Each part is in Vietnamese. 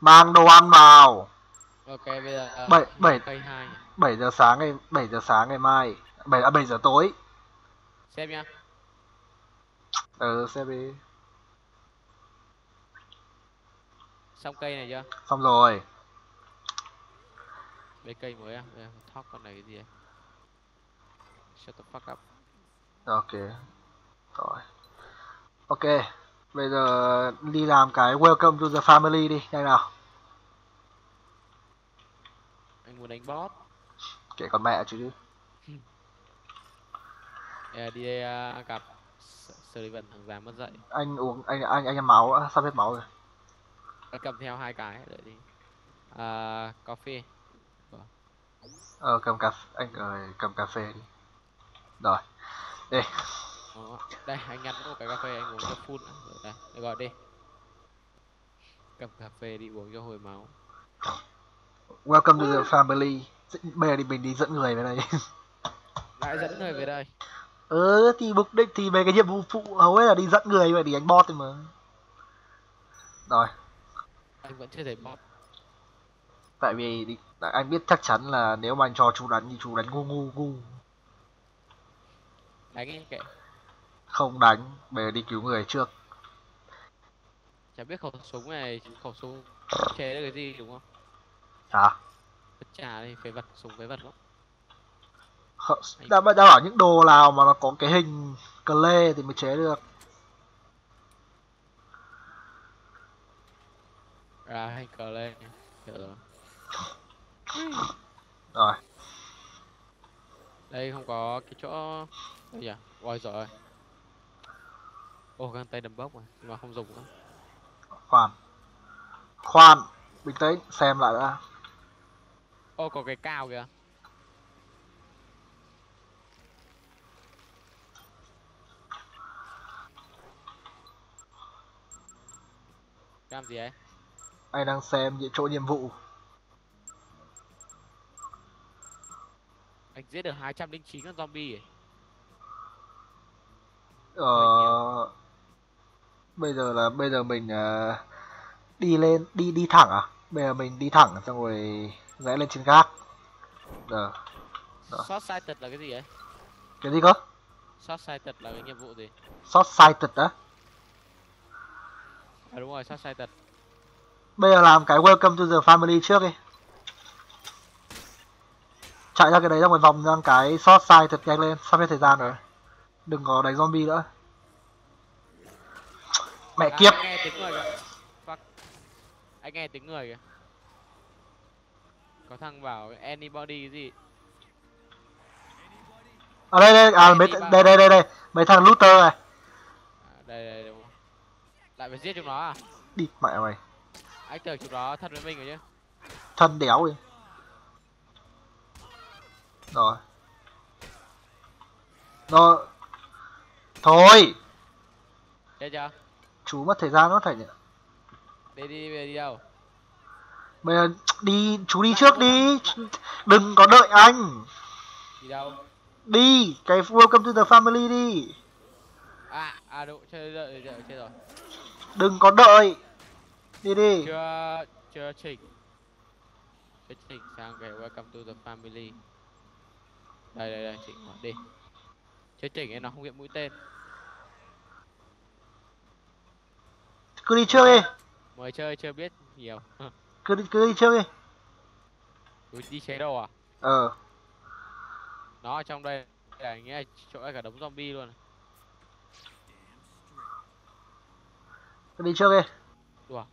mang đồ ăn vào. Ok bây giờ ờ, Bảy- bảy-? 7 giờ sáng ngày 7 giờ sáng ngày mai. 7 à 7 giờ tối. Xem nhá. Ừ xem đi. Xong cây này chưa? Xong rồi. Đây cây mới à? Thóc con này cái gì shut the fuck up. Ok. Rồi. Ok bây giờ đi làm cái welcome to the family đi nhanh nào. Anh muốn đánh boss. Kể con mẹ chứ Ờ, đi đây à, gặp Sullivan thằng già mất dậy anh uống anh anh anh em máu á, sắp hết máu rồi. Anh cầm theo hai cái đợi đi. À, coffee. Ờ cầm cà anh ờ, cầm cà phê đi. Rồi. Đi Đó. đây anh nhắn một cái cà phê anh uống cho full. Rồi, đây để gọi đi. Cầm cà phê đi uống cho hồi máu. Welcome to the family. Bây giờ thì mình đi dẫn người về đây. Lại dẫn người về đây. Ừ thì mục đích thì mấy cái nhiệm vụ phụ hầu hết là đi dẫn người vậy đi đánh boss thôi mà. Rồi. Anh vẫn chưa thấy boss tại vì đi, anh biết chắc chắn là nếu mà anh cho chú đánh thì chú đánh ngu ngu ngu. Đánh anh kệ không đánh giờ đi cứu người trước. Chả biết khẩu súng này khẩu súng chế được cái gì đúng không? Hả bất trà đi phế vật súng phế vật lắm. Đã, đã bảo những đồ nào mà nó có cái hình cờ lê thì mới chế được. Ra hành cờ lên Hiểu rồi. đây không có cái chỗ đây nhỉ? Ôi rồi ô găng tay đấm bốc mà nhưng mà không dùng nữa. Khoan. Khoan bình tĩnh xem lại đã. Ô có cái cao kìa. Làm gì ấy anh đang xem những chỗ nhiệm vụ. Anh giết được 209 con zombie ấy. ờ bây giờ là bây giờ mình ờ, đi lên đi đi thẳng à? Bây giờ mình đi thẳng xong rồi rẽ lên trên gác. Đó. short sighted là cái gì ấy? Cái gì cơ? Short sighted là cái nhiệm vụ gì? Short sighted á? À đúng rồi short sighted bây giờ làm cái welcome to the family trước đi. Chạy ra cái đấy ra một vòng ra cái short sighted nhanh lên. Sắp hết thời gian rồi. Đừng có đánh zombie nữa mẹ À, kiếp. Anh nghe tiếng người kìa. Fuck. anh nghe tiếng người kìa. Có thằng bảo anybody gì? À đây đây à mấy đây đây đây đây. Mấy thằng looter này. À, đây đây đúng không? Lại phải giết chúng nó à? Đi mẹ mày anh tưởng chúng nó thân với mình rồi chứ. Thân đéo đi. Rồi. Rồi. Thôi. Chết chưa chú mất thời gian mất phải nhỉ? Đi đi về đi đâu? Bây giờ đi chú đi trước đi. Đừng có đợi anh. Đi đâu? Đi cái welcome to the family đi. À à đúng chơi đợi đợi chết rồi. Đừng có đợi. Đi đi. Chưa chưa chỉnh. Chưa chỉnh sang cái welcome to the family. Đây đây đây chỉnh đi. Chưa chỉnh ấy nó không hiện mũi tên cứ đi trước đi. Mới chơi chưa biết nhiều. Cứ đi cứ đi trước đi. Ui, đi chế đồ à? Ờ. Nó trong đây là nghĩa là chỗ cả đống zombie luôn. Cứ đi trước đi. Đùa.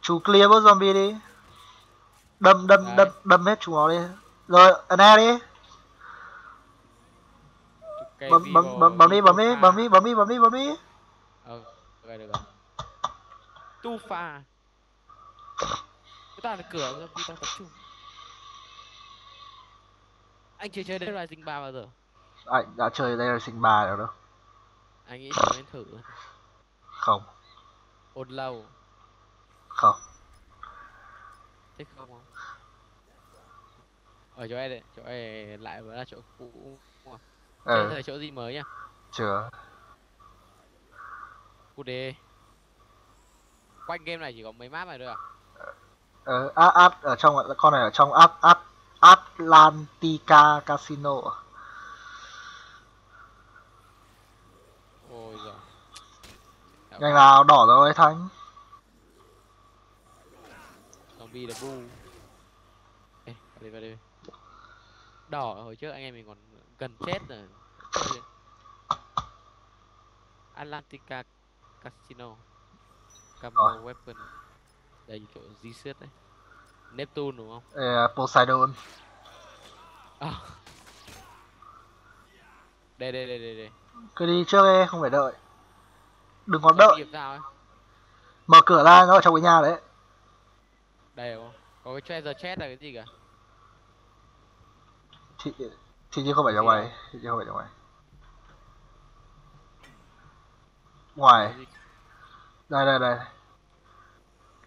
chú clear bớt zombie đi. Đâm đâm đâm đâm hết chúng nó đi. Rồi E đi Cái bấm bấm bấm bấm đi bấm đi bấm đi bấm đi bấm đi bấm đi. Ờ được rồi được rồi. Tu pha chúng ta là cửa rồi chúng ta tập trung. Anh chưa chơi Dead Rising 3 bao giờ? Anh đã chơi đây là sinh bà rồi đâu anh nghĩ thử nên thử. Không. Ôn lâu. Không. Thích không? Không ở chỗ này đây chỗ này lại vẫn là chỗ cũ? Ờ Chơi thời chỗ gì mới nhá chưa. Cút đi. Quanh game này chỉ có mấy map này thôi à? Ờ at at ở trong con này ở trong at at Atlantica Casino à? ôi giời. Nhanh nào đỏ rồi thanh. Zombie là bu. Ê, vào đây vào đây đỏ hồi trước anh em mình còn gần chết rồi. Atlantica Casino. Camo Weapon đây chỗ di xét đấy. Neptune đúng không? Ờ, Poseidon. À. đây đây đây đây đây. Cứ đi trước đi không phải đợi. Đừng có đợi. mở cửa ra nó ở trong cái nhà đấy. Đây không? Có cái treasure chest là cái gì cả thì chứ không phải trong ngoài. chứ không phải trong ngoài. Ngoài. Đây đây đây.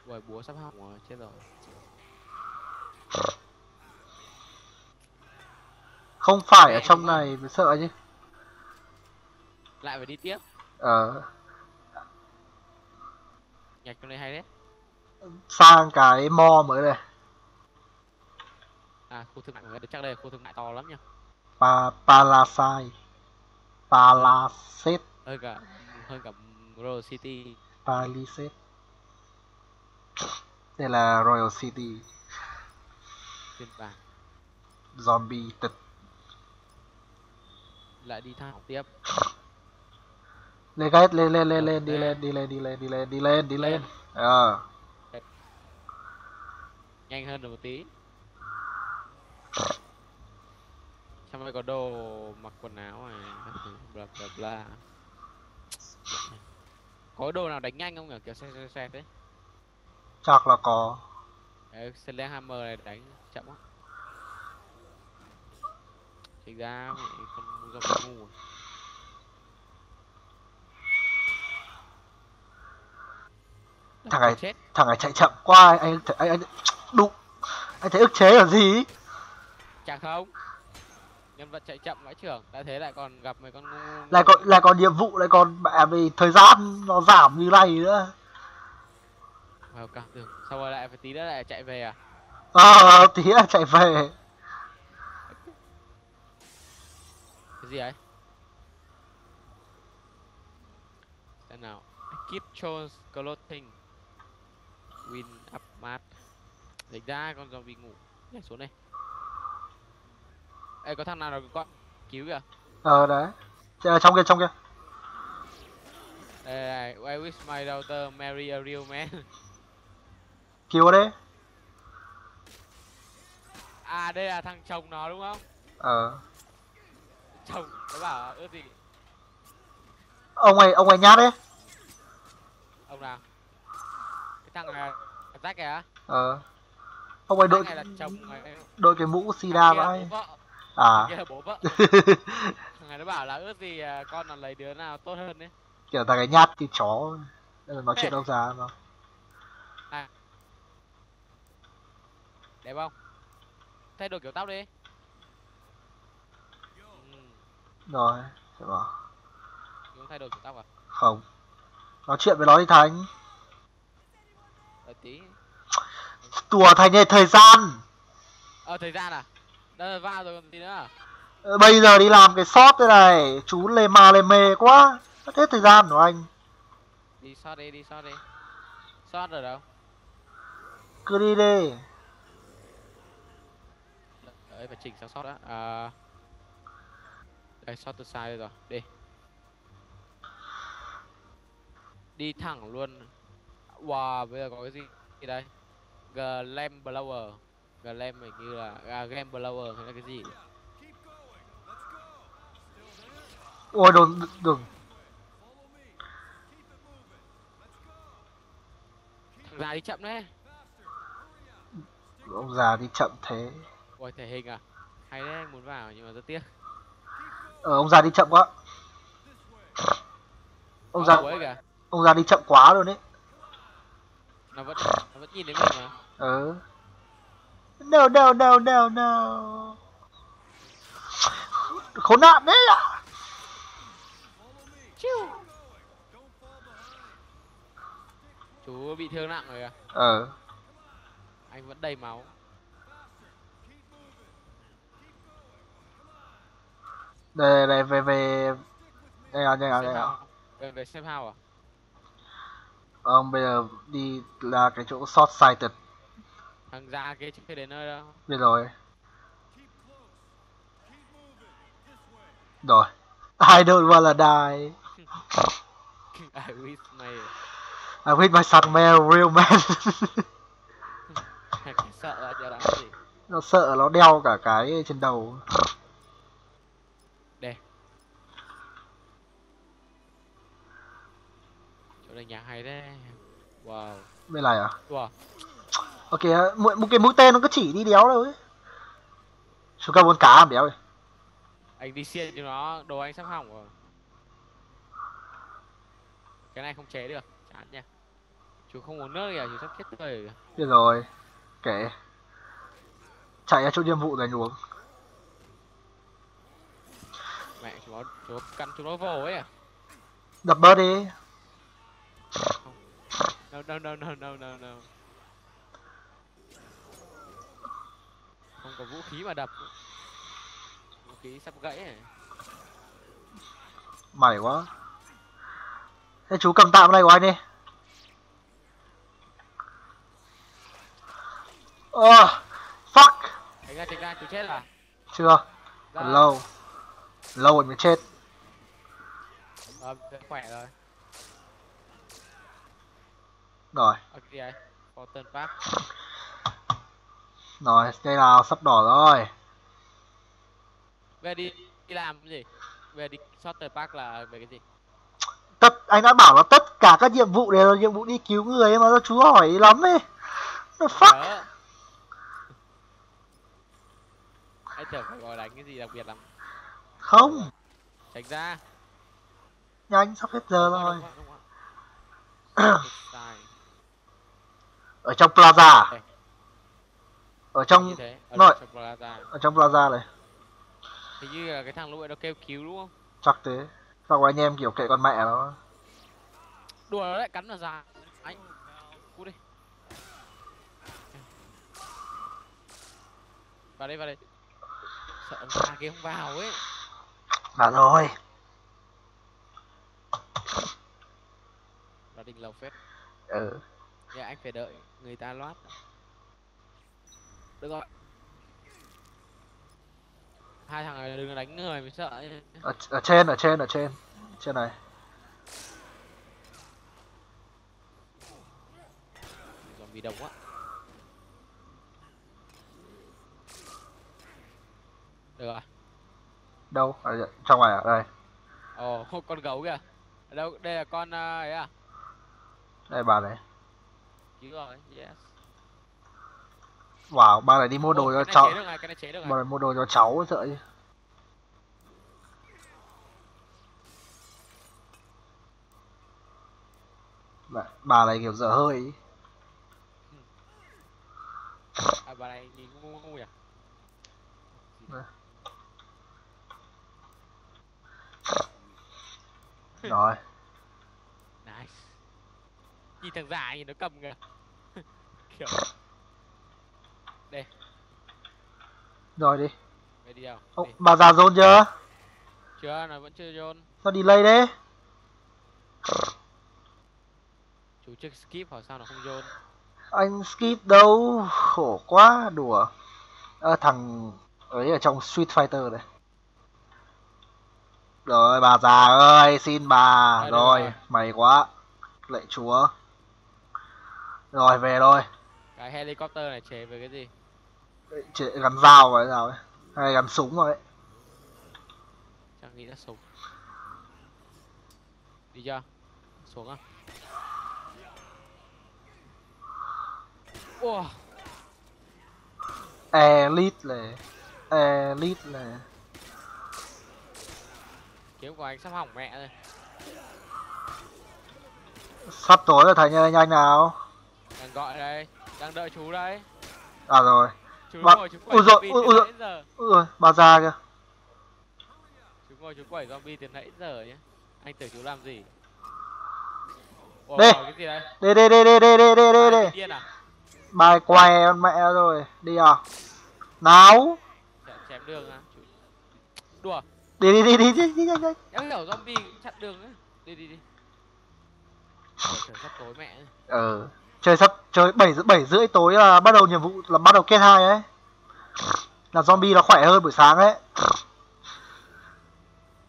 Uầy, búa sắp hỏng rồi chết rồi. Không phải ở trong này mới sợ chứ. Lại phải đi tiếp. Ờ. Nhạc trong này hay đấy. Sang cái mo mới này à khu thương mại chắc đây khu thương mại to lắm nhá pa palasai palaset hơn cả hơn cả Royal City. Palisade. Đây là royal city. Phiên bản zombie tật lại đi thẳng tiếp. Lên guys lên lên lên lên đi lên. đi lên đi lên đi lên đi lên đi lên. Ờ. Nhanh hơn được một tí trong đây có đồ mặc quần áo này bla bla bla có đồ nào đánh nhanh không nhỉ kiểu xe xe xe thế chắc là có Đấy, Sledgehammer này đánh chậm quá Thực ra mẹ con ngu dòng ngu à. Thằng này- chết thằng này chạy chậm quá anh anh anh, anh đụng anh thấy ức chế là gì chẳng không nhân vật chạy chậm vãi trưởng đã thế lại còn gặp mấy con lại còn lại còn nhiệm vụ lại còn mẹ vì thời gian nó giảm như này nữa. Vào cảm tưởng sau rồi lại phải tí nữa lại chạy về à? Ờ tí là chạy về. Cái gì ấy? Xem nào. Keep Jones clothing. Win up map. Dịch ra con zombie ngủ. Nhảy xuống đây Ê có thằng nào nó con cứu kìa? Ờ đấy. Ờ, trong kia trong kia. Đây, I wish my daughter? Marry a real man. Cứu ở đấy. À đây là thằng chồng nó đúng không? ờ. Chồng nó bảo ước gì ông này ông này nhát đấy. Ông nào? Cái thằng này Jack kìa. Ờ. Ông Jack đội đội cái mũ sida Thằng là à. Kia là bố vợ. Thằng nó bảo là ước gì à, con nó lấy đứa nào tốt hơn đấy kiểu thằng cái nhát như chó. Là nói chuyện ông già mà. Đẹp không? Thay đổi kiểu tóc đi. Ừ, rồi sẽ bảo. Không thay đổi kiểu tóc à? không. Nói chuyện với nó đi thành. Đợi tí. Tùa thành này thời gian. Ờ thời gian à? Đây là vào rồi còn gì nữa à? Ờ, bây giờ đi làm cái shop thế này chú lề mà lề mề quá. Mất hết thời gian của anh. Đi shot đi, đi shot đi. Shot ở đâu? cứ đi đi. Đấy phải chỉnh sang shot á à... Đây shot từ sai rồi, đi. Đi thẳng luôn. Wow, bây giờ có cái gì gì đây? Glam Blower Glam hình như là à, Glam Blower hay là cái gì. Ôi đừng đừng. Thằng già đi chậm đấy. Ông già đi chậm thế. Ôi thể hình à? Hay đấy, anh muốn vào nhưng mà rất tiếc. Ờ ông già đi chậm quá. Ông già ông già đi chậm quá luôn đấy Nó vẫn, nó vẫn nhìn đến mình mà. Ờ no no no no no khốn nạn đấy ạ. Chú bị thương nặng rồi à? Ờ. Anh vẫn đầy máu. Đây đây về về. Nhanh nào nhanh nào nhanh nào. house. về về safe house à? Ông bây giờ đi là cái chỗ short sighted thằng già kia chưa đến nơi đâu. Biết rồi. Rồi. I don't wanna die. I wish mày I with my son man real man. Sợ là gì? Nó sợ nó đeo cả cái trên đầu. Chỗ này nhà hay đấy. Wow. Bên này à? Wow ok một, một cái mũi tên nó cứ chỉ đi đéo đâu ấy. Chúng ta muốn cá làm đéo ấy anh đi xiên cho nó đồ anh sắp hỏng rồi. Cái này không chế được chán nha. Chú không uống nước kìa chú sắp chết tươi rồi. Biết rồi kệ. Chạy ra chỗ nhiệm vụ rồi uống mẹ chú nó chú căn chú nó vồ ấy à? Đập bớt đi. No no no no no no no không có vũ khí mà đập. Vũ khí sắp gãy này. Mày quá. Thế chú cầm tạm này của anh đi. Ờ fuck. Tránh ra tránh ra chú chết à chưa. Còn lâu. Lâu rồi mới chết. Ờ khỏe rồi. Rồi. Ok Fortin Park rồi đây nào sắp đỏ rồi. Về đi đi làm cái gì? Về đi Shorter Park là về cái gì? Tất anh đã bảo là tất cả các nhiệm vụ đều là nhiệm vụ đi cứu người ấy mà sao chú hỏi lắm ấy? The fuck? Anh tưởng phải gọi đánh cái gì đặc biệt lắm. Không. Tránh ra. Nhanh sắp hết giờ Đúng rồi đúng rồi. Ở trong plaza à? Ở trong thế ở nội. trong plaza. Ở trong plaza này. Hình như là cái thằng lúc ấy nó kêu cứu đúng không? Chắc thế. Rồi anh em kiểu kệ con mẹ nó. Đùa nó lại cắn vào da. Anh cút đi. Vào đây vào đây. Sợ ông già kia không vào ấy. Là rồi. Là đình lầu phết ừ. Nhưng anh phải đợi người ta loát được rồi. Hai thằng này đừng đánh người mới sợ ở, ở trên ở trên ở trên. Trên này. Zombie đông quá. Được rồi. Đâu? Ở trong này à? Đây. Ồ con gấu kìa. Ở đâu? Đây là con à, ấy à? Đây bà này. Cứu rồi yes wow bà này đi mua đồ Ô, cho cháu. này này mua đồ cho cháu sợ chứ. Bà, bà này kiểu dở hơi ý. à bà này nhìn ngu ngu nhỉ? Rồi. Nice. Nhìn thằng già nhìn nó cầm kìa. Kiểu rồi đi. Về đi đâu? Ô, bà già dồn chưa? Chưa nó vẫn chưa dồn. Sao delay đấy. Chú chưa skip hỏi sao nó không dồn. Anh skip đâu? Khổ quá đùa. À, thằng ấy ở trong Street Fighter này rồi bà già ơi xin bà. Đây, đây rồi rồi. mày quá. Lệ chúa. Rồi về rồi cái helicopter này chế về cái gì Chị gắn dao vào sao ấy. Hay gắn súng vào ấy. Chắc nghĩ là súng. Đi chưa? Xuống à Wow, elite này elite này. Kiếm của anh sắp hỏng mẹ rồi. Sắp tối rồi thầy ơi nhanh nào? Đang gọi đây đang đợi chú đây. À rồi chú Bạn- ngồi chú ui quẩy dồi, zombie ui- ui nãy giờ. Ui bà già kìa. Chú ngồi chú quẩy zombie từ nãy giờ nhé anh tưởng chú làm gì? Ủa, Đi. mở cái gì đây? Đi đi đi đi đi đi đi đi Bài đi bị điên à? Bài què con mẹ rồi. Đi à? Náo chém, chém đường à? Chủ- đùa. Đi đi đi đi đi đi nhanh em hiểu zombie chặn đường ấy đi đi đi. Trời sắp tối mẹ ơi. Chơi sắp chơi bảy bảy rưỡi tối là bắt đầu nhiệm vụ là bắt đầu kết hai ấy. Là zombie nó khỏe hơn buổi sáng ấy.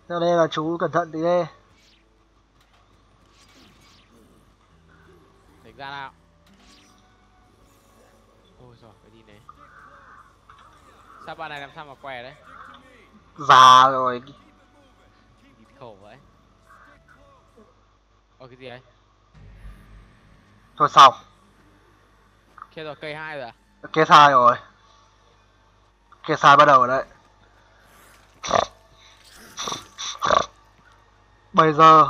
Cho nên là chú cẩn thận tí đi. Ra nào. Ôi giời phải đi này. Sao bạn này làm sao mà què đấy? Già rồi. Đi khổ vậy. Ôi cái gì đấy? Thôi xong kia rồi cây hai rồi à? Kết hai rồi. Kết hai bắt đầu rồi đấy. Bây giờ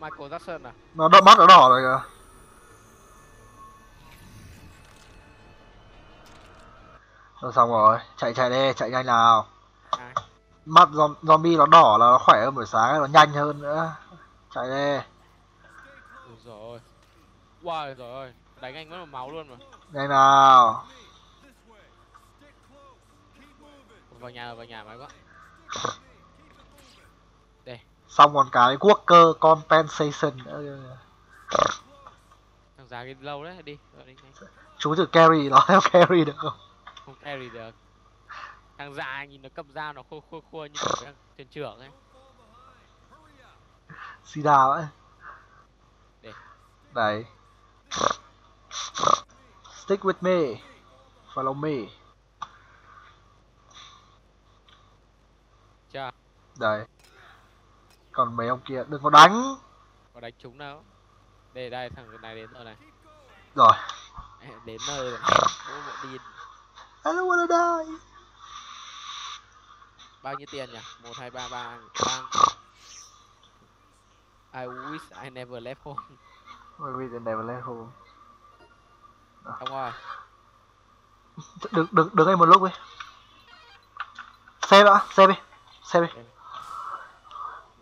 Michael Jackson à? nó đậm mắt nó đỏ rồi kìa. Rồi xong rồi chạy chạy đi chạy nhanh nào. Ai? Mắt zom- zombie nó đỏ là nó khỏe hơn buổi sáng nó nhanh hơn nữa. Chạy đi. Ôi wow rồi ơi. Đánh anh mất một máu luôn mà. Nhanh nào. Vào nhà rồi vào nhà máy quá. Xong còn cái worker compensation nữa. Thằng già cái lâu đấy đi. Rồi đi nhanh. Chú thử carry nó theo carry được không? Không carry được. Thằng già nhìn nó cầm dao nó khua khua khua như thằng thuyền trưởng ấy. Sida vậy Để. đấy stick with me. Follow me. Chưa đấy còn mấy ông kia đừng có đánh. Có đánh trúng đâu đây đây thằng này đến rồi này. Rồi. Đến nơi rồi. Bố mẹ đi. I don't wanna die bao nhiêu tiền nhỉ? Một hai ba ba ba. I wish I never left home Maybe they never let home không rồi đừng đừng đừng ngay một lúc đi. Xem đã xem đi xem đi.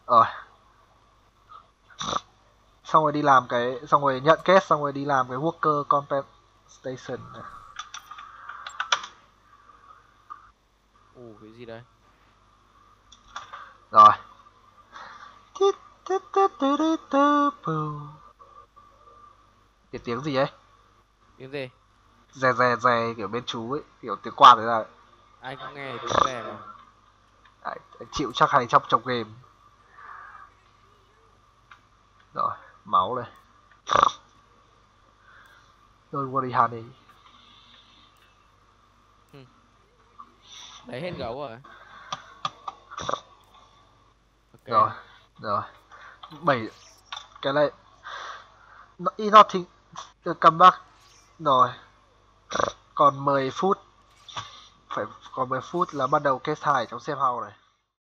Rồi. Xong rồi đi làm cái xong rồi nhận kết xong rồi đi làm cái worker compensation này. ủ cái gì đấy rồi cái tiếng gì ấy? Tiếng gì? Rè rè rè kiểu bên chú ấy kiểu tiếng quạt đấy là anh cũng nghe tiếng rè mà. Anh chịu chắc hay trong trong game. Rồi máu đây don't worry honey. Đấy hết gấu rồi. Ok. Rồi rồi. Bảy cái này nó y nothing cầm bắc rồi. Còn 10 phút. Phải còn 10 phút là bắt đầu cái thải trong xem house này.